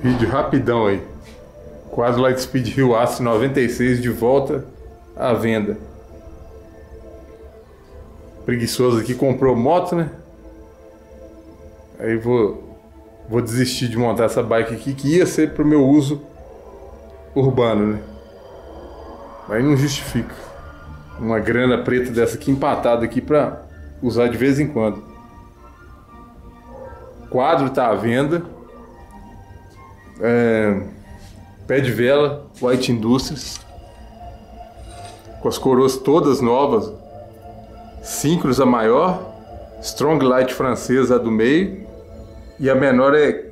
Vídeo rapidão aí. Quadro Lightspeed Rio Aço 96 de volta à venda. Preguiçoso aqui comprou moto, né? Aí vou vou desistir de montar essa bike aqui que ia ser para o meu uso urbano, né? Mas não justifica. Uma grana preta dessa aqui empatada aqui para usar de vez em quando. Quadro tá à venda. É, pé de vela, White Industries. Com as coroas todas novas. Síncros a maior. Strong Light francesa a do meio. E a menor é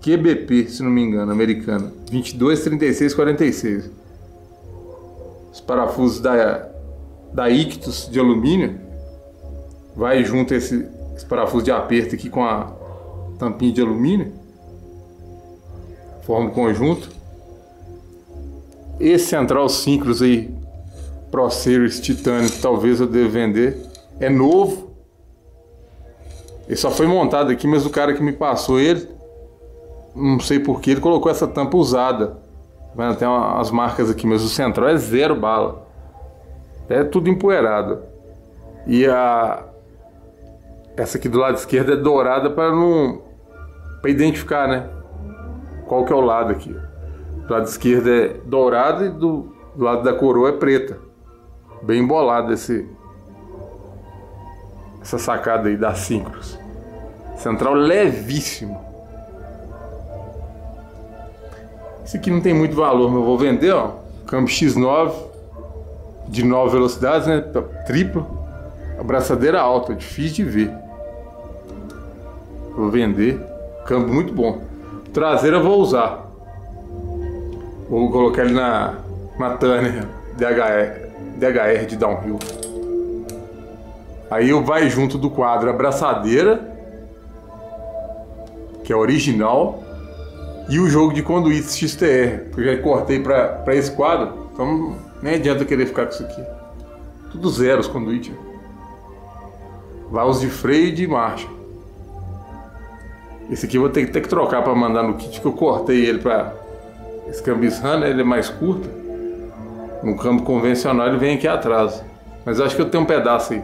QBP, se não me engano, americana. 22, 36, 46. Os parafusos da, da Ictus de alumínio. Vai junto esse, esse parafuso de aperto aqui com a tampinha de alumínio. Forma conjunto. Esse central síncros aí, Pro Series Titânio, que talvez eu deva vender, é novo. Ele só foi montado aqui, mas o cara que me passou ele, não sei porquê, ele colocou essa tampa usada. Vai Tem umas marcas aqui, mas o central é zero bala. É tudo empoeirado. E a essa aqui do lado esquerdo é dourada para não para identificar, né? Qual que é o lado aqui? Do lado esquerdo é dourado e do, do lado da coroa é preta. Bem embolado esse essa sacada aí da Syncros. Central levíssimo. Esse aqui não tem muito valor, mas eu vou vender, ó. Câmbio X9 de 9 velocidades, né? Triplo. Abraçadeira alta, difícil de ver. Vou vender. Câmbio muito bom. Traseira eu vou usar. Vou colocar ele na, na Turner DHR, DHR de downhill. Aí eu vai junto do quadro abraçadeira, que é original, e o jogo de conduítes XTR, que eu já cortei para esse quadro, então nem adianta querer ficar com isso aqui. Tudo zero os conduítes. Vai os de freio e de marcha. Esse aqui eu vou ter, ter que trocar para mandar no kit que eu cortei ele para esse cambisran, né? ele é mais curto. No campo convencional ele vem aqui atrás. Mas acho que eu tenho um pedaço aí.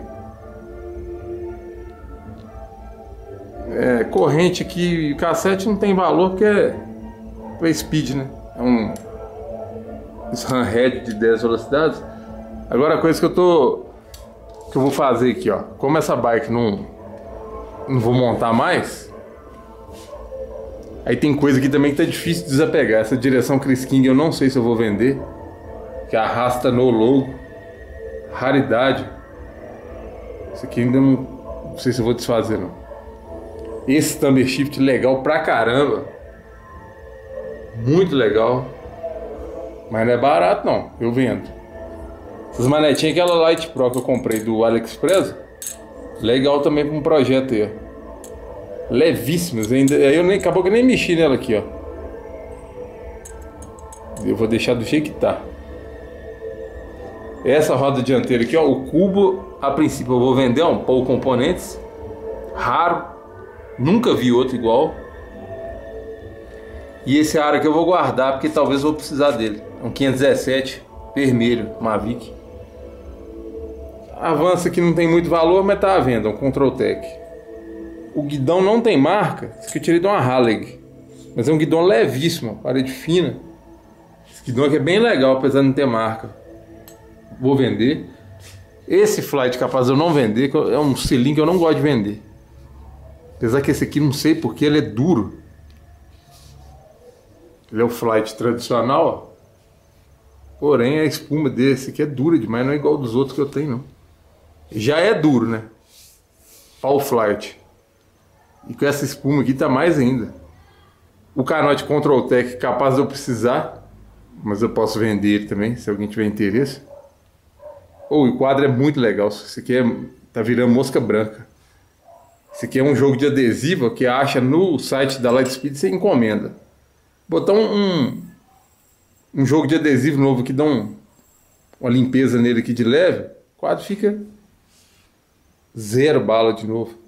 É, corrente aqui, cassete não tem valor porque é para speed, né? É um Sunhead de 10 velocidades. Agora a coisa que eu tô que eu vou fazer aqui, ó. Como essa bike não não vou montar mais, Aí tem coisa aqui também que tá difícil de desapegar. Essa direção Chris King eu não sei se eu vou vender. Que arrasta no logo. Raridade. Isso aqui ainda não, não sei se eu vou desfazer não. Esse Thunder Shift legal pra caramba. Muito legal. Mas não é barato não. Eu vendo. Essas manetinhas, aquela Light Pro que eu comprei do AliExpress. Legal também para um projeto aí levíssimas ainda. Aí eu nem acabou que eu nem mexi nela aqui, ó. Eu vou deixar do jeito que tá. Essa roda dianteira aqui, ó, o cubo, a princípio eu vou vender, um Paul Componentes, raro, nunca vi outro igual. E esse ar aqui eu vou guardar porque talvez eu vou precisar dele. Um 517 vermelho, Mavic. Avança que não tem muito valor, mas tá à venda, um Control Tech. O guidão não tem marca. Esse aqui eu tirei de uma Haleg. Mas é um guidão levíssimo, parede fina. Esse guidão aqui é bem legal, apesar de não ter marca. Vou vender. Esse flight capaz de eu não vender, é um selim que eu não gosto de vender. Apesar que esse aqui, não sei porque, ele é duro. Ele é o flight tradicional. Porém, a espuma desse aqui é dura demais, não é igual dos outros que eu tenho, não. Já é duro, né? All flight. E com essa espuma aqui tá mais ainda. O canote Control Tech capaz de eu precisar, mas eu posso vender também, se alguém tiver interesse. Oh, o quadro é muito legal. Isso aqui é, tá virando mosca branca. Esse aqui é um jogo de adesivo que acha no site da Lightspeed você encomenda. Botar um, um, um, jogo de adesivo novo que dá um, uma limpeza nele aqui de leve, o quadro fica zero bala de novo.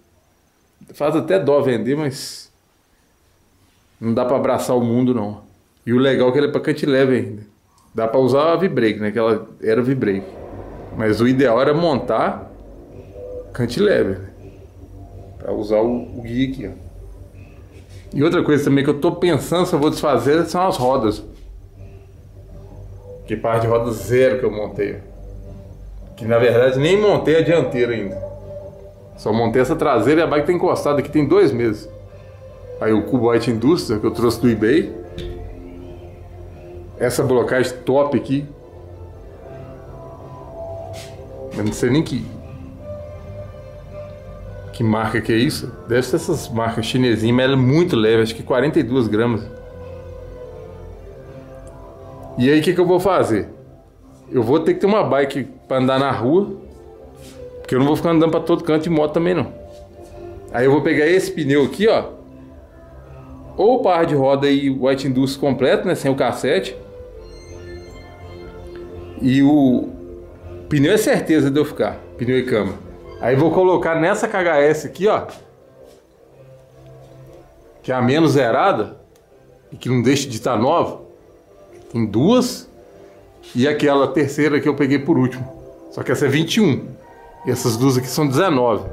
Faz até dó vender, mas Não dá para abraçar o mundo, não. E o legal é que ele é para cantilever ainda. Dá para usar a V-brake, né? Que ela era V-brake. Mas o ideal era montar cantilever, né? Pra usar o, o guia aqui, ó. E outra coisa também que eu tô pensando se eu vou desfazer são as rodas. Que par de roda zero que eu montei. Que na verdade nem montei a dianteira ainda. Só montei essa traseira e a bike tá encostada aqui tem dois meses. Aí o Cubo White Industria que eu trouxe do eBay. Essa blocagem top aqui. Eu não sei nem que que marca que é isso? Deve ser essas marcas chinesinhas, mas ela é muito leve, acho que 42 gramas. E aí o que, que eu vou fazer? Eu vou ter que ter uma bike para andar na rua, porque eu não vou ficar andando para todo canto de moto também não. Aí eu vou pegar esse pneu aqui, ó. Ou par de roda e White Industry completo, né, sem o cassete. E o pneu é certeza de eu ficar, pneu e cama. Aí vou colocar nessa KHS aqui, ó. Que é a menos zerada. E que não deixa de estar nova. Tem duas. E aquela terceira que eu peguei por último. Só que essa é 21. Essas duas aqui são 19.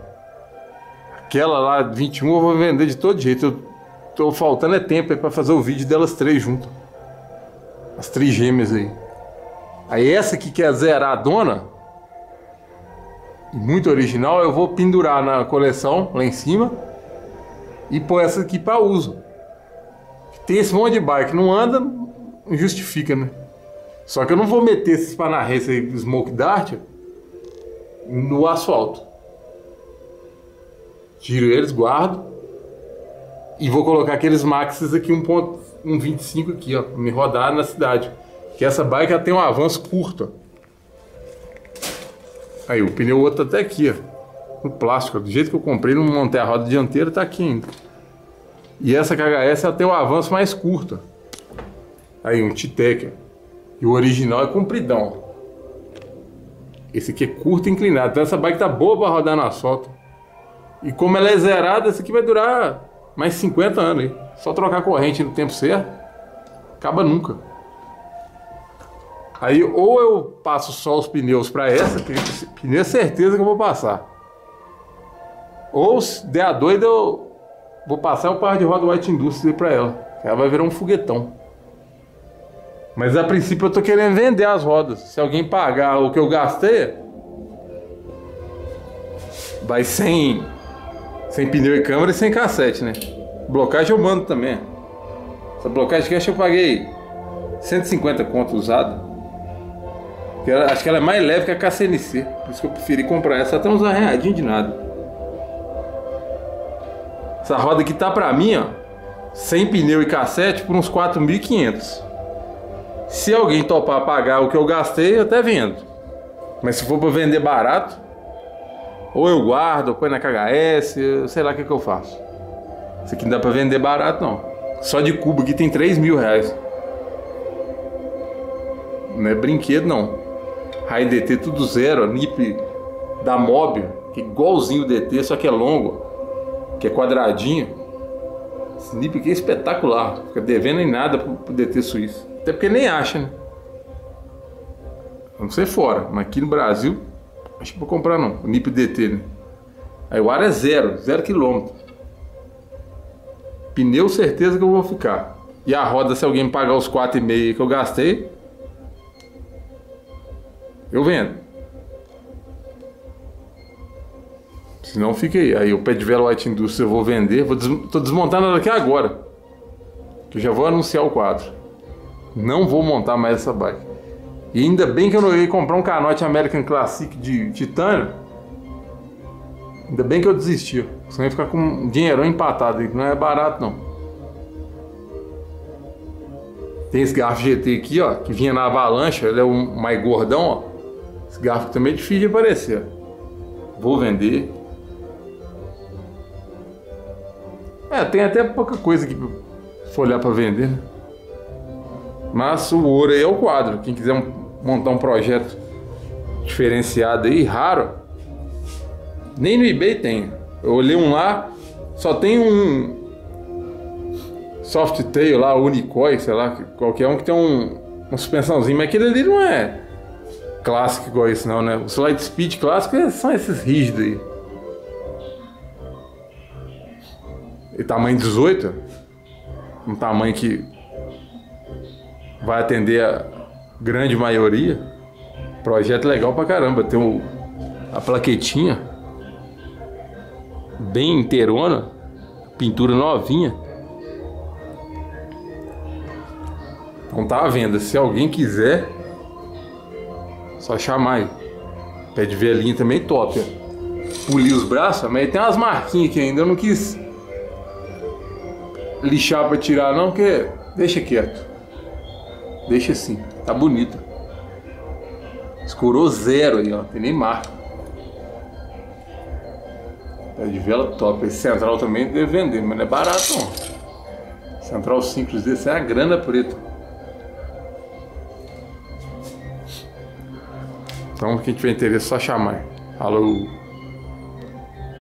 Aquela lá, 21, eu vou vender de todo jeito. Eu tô faltando é tempo para fazer o vídeo delas três junto. As três gêmeas aí. Aí essa que é a zeradona, muito original, eu vou pendurar na coleção lá em cima e pôr essa aqui para uso. Tem esse monte de bike, não anda, justifica, né? Só que eu não vou meter esses panarres aí, Smoke Dart, no asfalto. Tiro eles, guardo e vou colocar aqueles Maxes aqui, um ponto, um 25 aqui, ó, pra me rodar na cidade. Que essa bike ela tem um avanço curto, ó. Aí, o pneu outro tá até aqui, ó. No plástico. Do jeito que eu comprei, não montei a roda dianteira, tá aqui ainda. E essa KHS ela tem um avanço mais curto. Aí, um Titec. E o original é compridão. Esse aqui é curto e inclinado. Então essa bike tá boa pra rodar no asfalto. E como ela é zerada, essa aqui vai durar mais 50 anos aí. Só trocar corrente no tempo certo. Acaba nunca. Aí ou eu passo só os pneus para essa, que pneu é certeza que eu vou passar. Ou se der a doida, eu vou passar o par de roda White Industry para ela. Ela vai virar um foguetão. Mas a princípio eu tô querendo vender as rodas. Se alguém pagar o que eu gastei, vai sem sem pneu e câmera e sem cassete, né? Blocagem eu mando também. Essa blocagem que eu paguei 150 conto usado. Ela, acho que ela é mais leve que a KCNC. Por isso que eu preferi comprar essa. Até uns arranhadinhos de nada. Essa roda aqui tá pra mim, ó. Sem pneu e cassete por uns 4.500. Se alguém topar pagar o que eu gastei, eu até vendo. Mas se for pra vender barato, ou eu guardo, ou põe na KHS, sei lá o que, que eu faço. Isso aqui não dá pra vender barato, não. Só de cubo aqui tem 3 mil reais. Não é brinquedo, não. Raio DT tudo zero, NIP da Mob, que é igualzinho o DT, só que é longo, que é quadradinho. Esse NIP aqui é espetacular, fica devendo em nada pro DT suíço. Até porque nem acha, né? Não sei fora, mas aqui no Brasil, acho que vou comprar não, o NIP DT, né? Aí o ar é zero, zero quilômetro. Pneu, certeza que eu vou ficar. E a roda, se alguém pagar os 4,5 que eu gastei, eu vendo. Se não, fica aí. Aí o pé de vela White Industry eu vou vender. Vou des... Tô desmontando ela aqui agora. Que eu já vou anunciar o quadro. Não vou montar mais essa bike. E ainda bem que eu não ia comprar um canote American Classic de titânio. Ainda bem que eu desisti. Senão ia ficar com um dinheirão empatado. Não é barato não. Tem esse garfo GT aqui, ó, que vinha na avalanche, ele é o mais gordão, ó. Esse garfo também é difícil de aparecer. Vou vender. É, tem até pouca coisa aqui pra olhar para vender, né? Mas o ouro aí é o quadro. Quem quiser montar um projeto diferenciado aí, raro, nem no eBay tem. Eu olhei um lá, só tem um. Softail lá, Unicoi, sei lá, qualquer um que tem um, uma suspensãozinha, mas aquele ali não é clássico igual esse não, né? O Slide Speed clássico são esses rígidos aí. E tamanho 18, um tamanho que vai atender a grande maioria. Projeto legal pra caramba. Tem o, a plaquetinha bem inteirona, pintura novinha. Então tá à venda. Se alguém quiser, só chamar aí. Pé de velhinho também top. Polir os braços, mas tem umas marquinhas que ainda eu não quis lixar pra tirar não, porque deixa quieto. Deixa assim, tá bonito. Escurou zero aí, ó. Tem nem marca. Pé de vela top. Esse central também deve vender, mas não é barato não. Central simples desse é a grana preta. Então, quem tiver interesse, só chamar. Falou!